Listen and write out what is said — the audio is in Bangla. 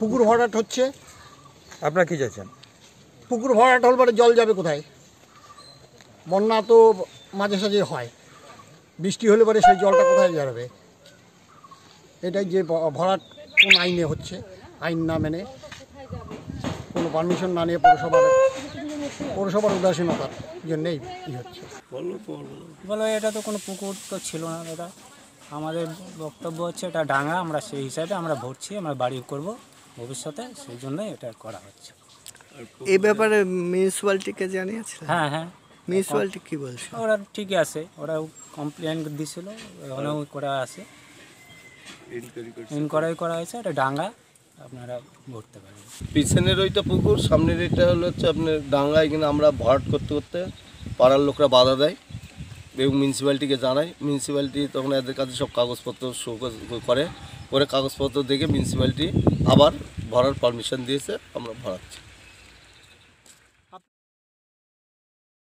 পুকুর ভরাট হচ্ছে। আপনার কি চাইছেন? পুকুর ভরাট হল পরে জল যাবে কোথায়? বন্যা তো মাঝে সাঝে হয়। বৃষ্টি হলে পরে সেই জলটা কোথায় যাবে এটাই যে ভরাট কোন আইনে হচ্ছে আইন না মেনে। কোনো পারমিশন না নিয়ে পৌরসভার পৌরসভার উদাসীনতার জন্যেই ই হচ্ছে। বলো এটা তো কোনো পুকুর তো ছিল না দাদা। আমাদের বক্তব্য হচ্ছে এটা ডাঙা আমরা সেই হিসাবে আমরা ভরছি আমরা বাড়ি করব ভবিষ্যতে সেই জন্যই এটা করা হচ্ছে। এই ব্যাপারে মিউনিসিপ্যালিটিকে জানিয়েছে হ্যাঁ হ্যাঁ। মিউনিসিপ্যালিটি কি বলছে? ওরা ঠিকই আছে ওরা কমপ্লেন দিছিল ওখানেও করা আছে। ইনকোয়ারি করা হয়েছে এটা ডাঙ্গা আপনারা ভরতে পারেন পিছনের ওইটা পুকুর সামনের এটা হলো হচ্ছে আপনার ডাঙ্গায় কিনা আমরা ভরাট করতে করতে পাড়ার লোকরা বাধা দেয়। এবং মিউনিসিপ্যালিটিকে জানাই। মিউনিসিপ্যালিটি তখন এদের কাছে সব কাগজপত্র শো করে করে। কাগজপত্র দেখে মিউনিসিপ্যালিটি আবার ভরার পারমিশন দিয়েছে, আমরা ভরাচ্ছি।